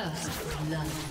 First blood.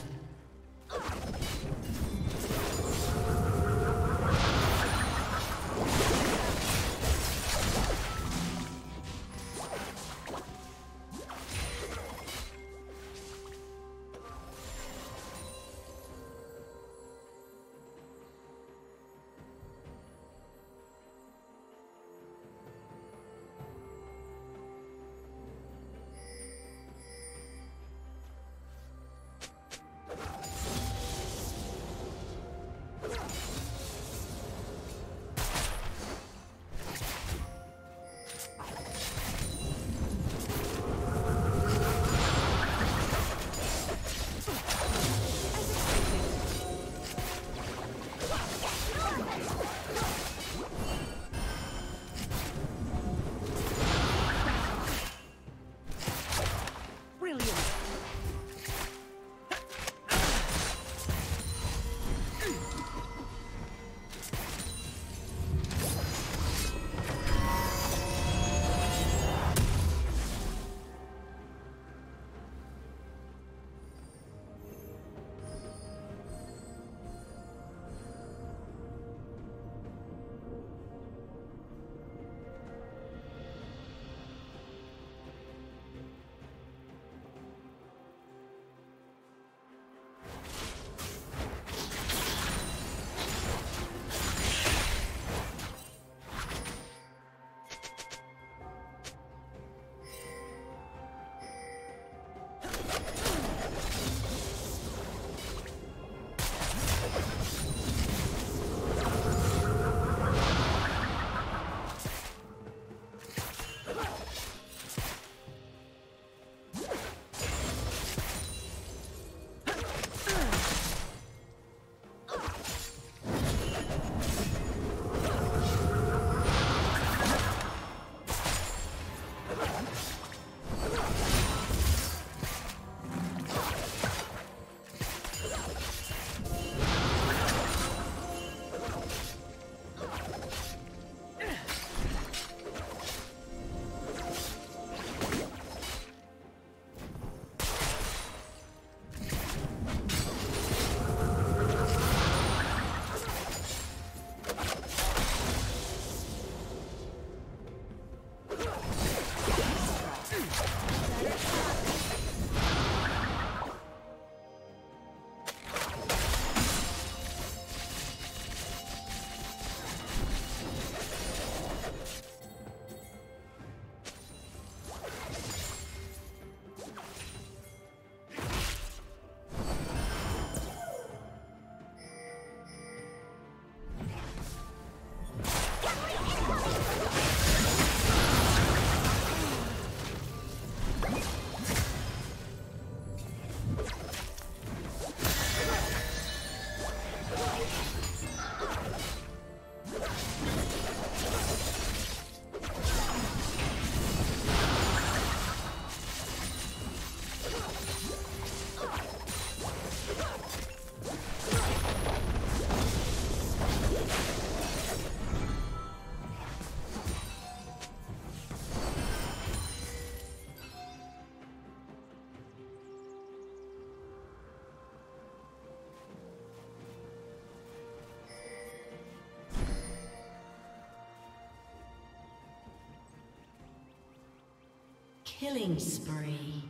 Killing spree.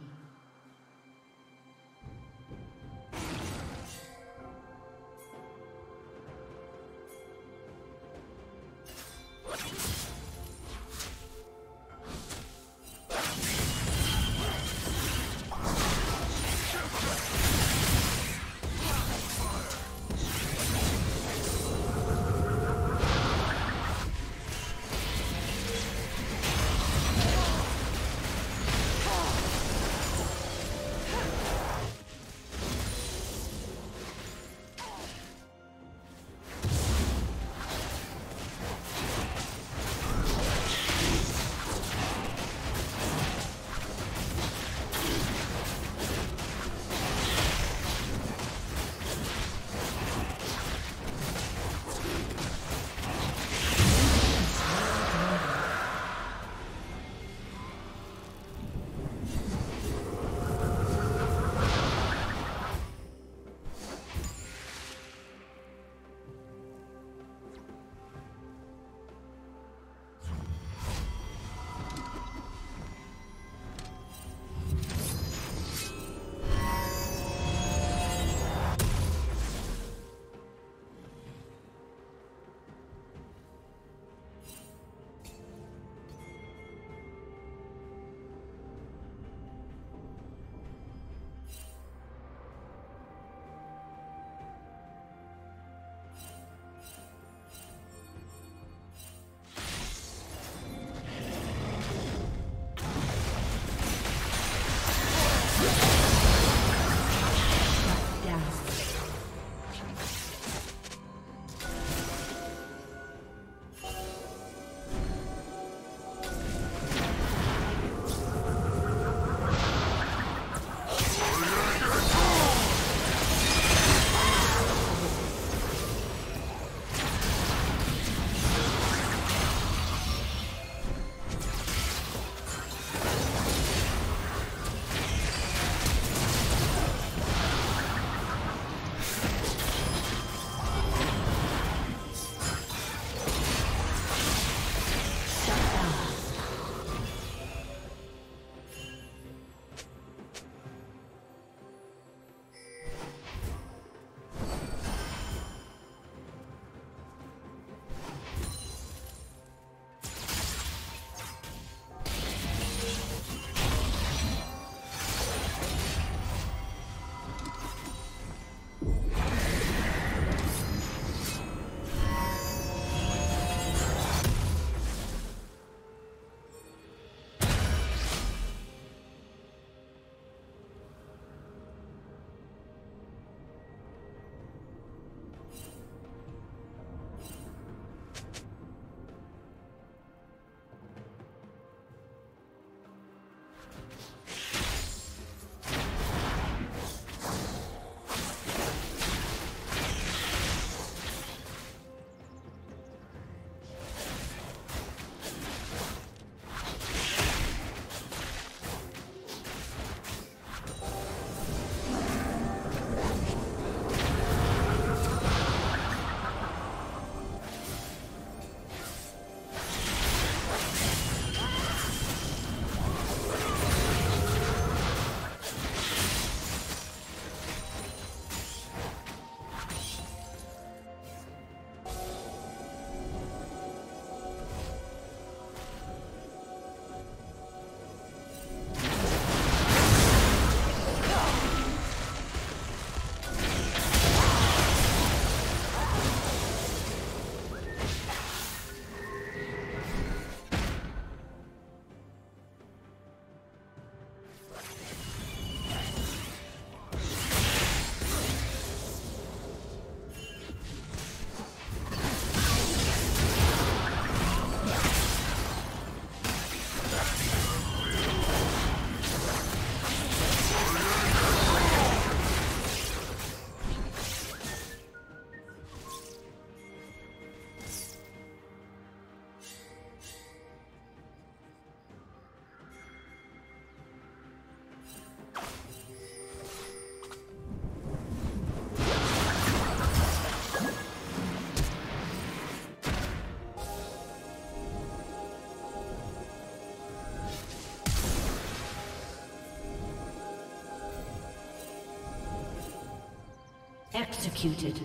Executed.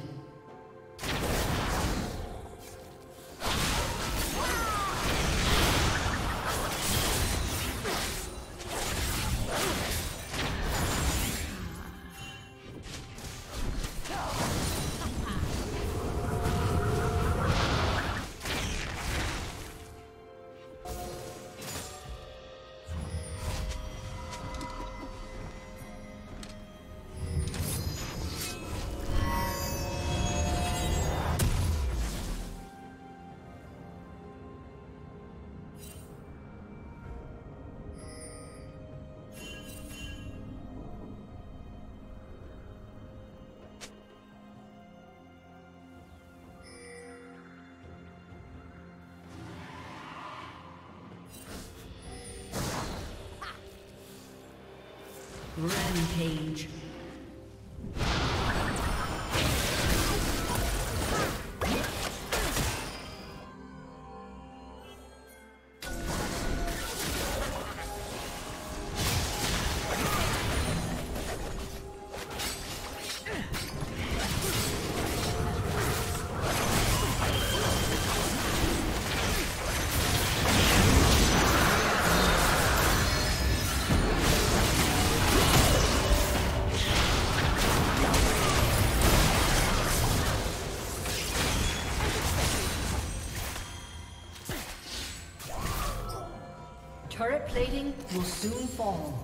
Rampage. Fall.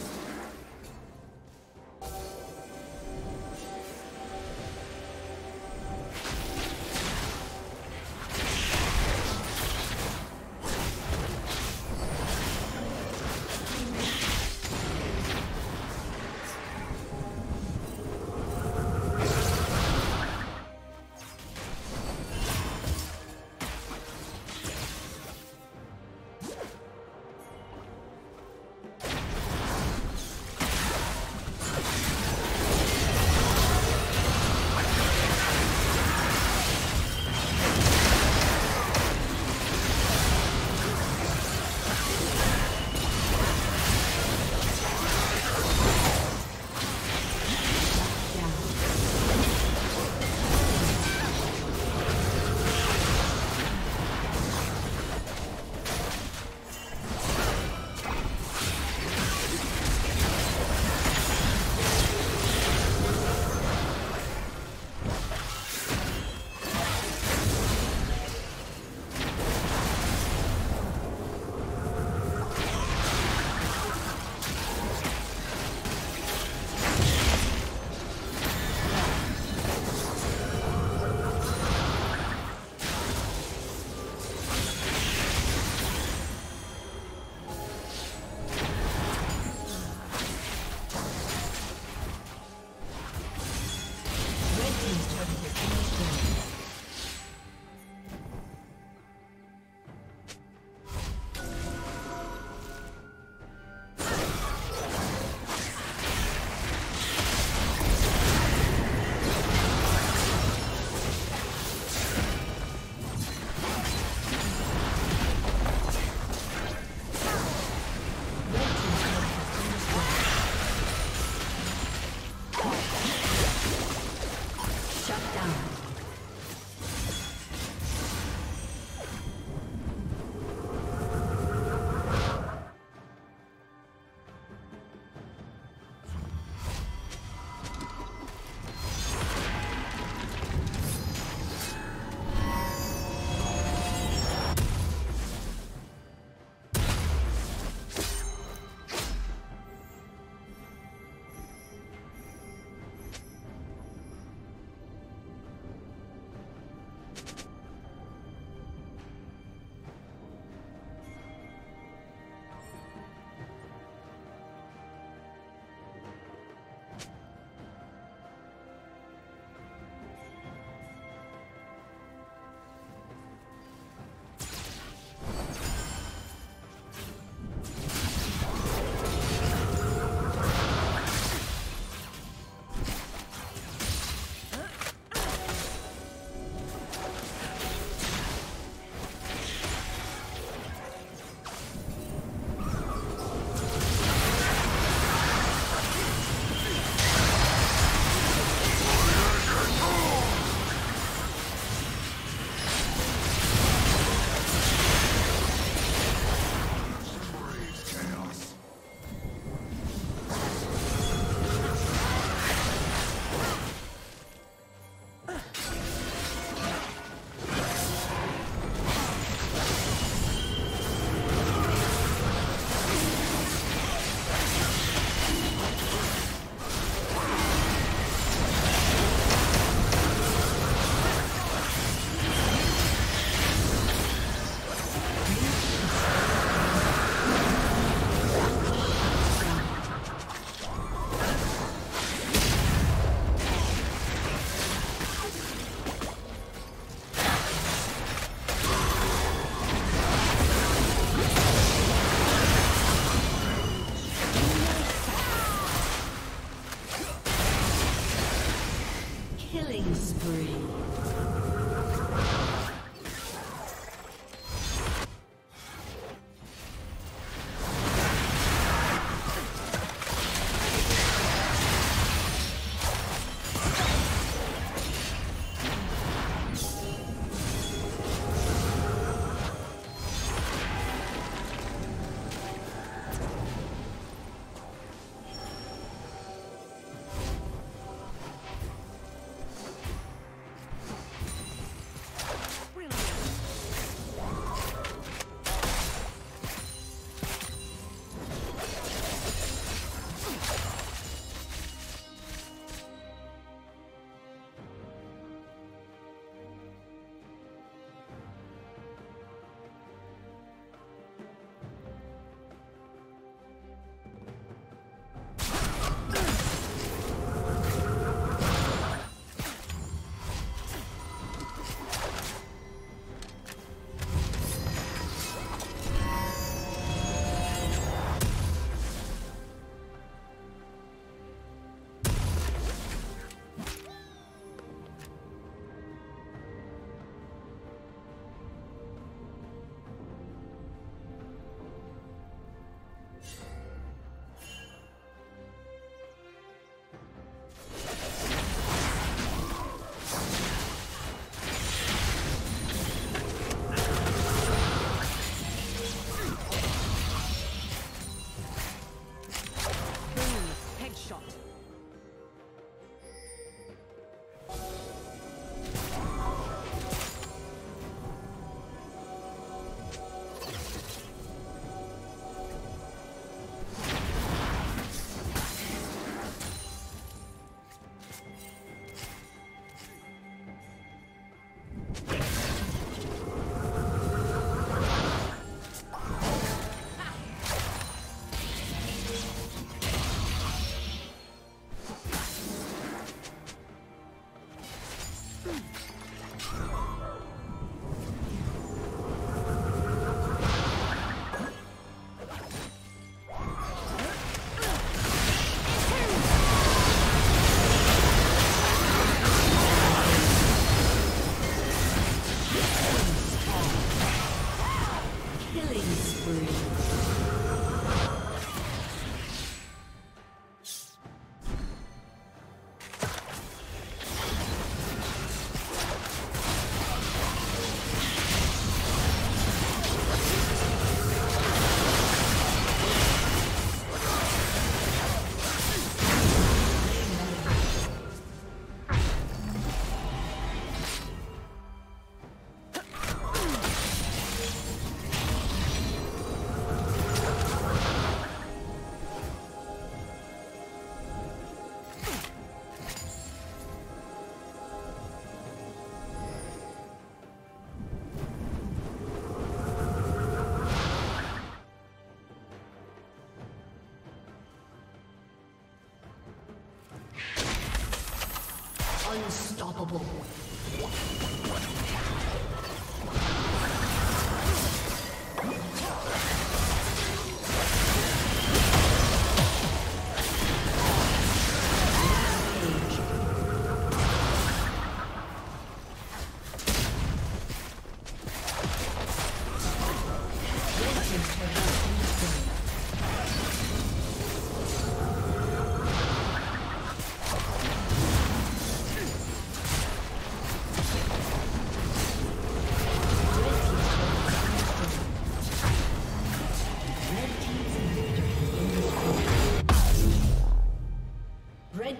Unstoppable.